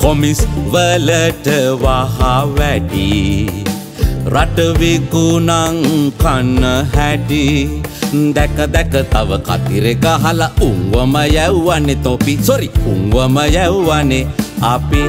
කොමිස් වලට වහා වැඩි. රටවිකුණං කන්න හැටි. දැක දැක තව කතිරෙ ගහල උන්වම යැව්වන්නේ තොපි. සොරි උන්වම යැව්වනේ අපි.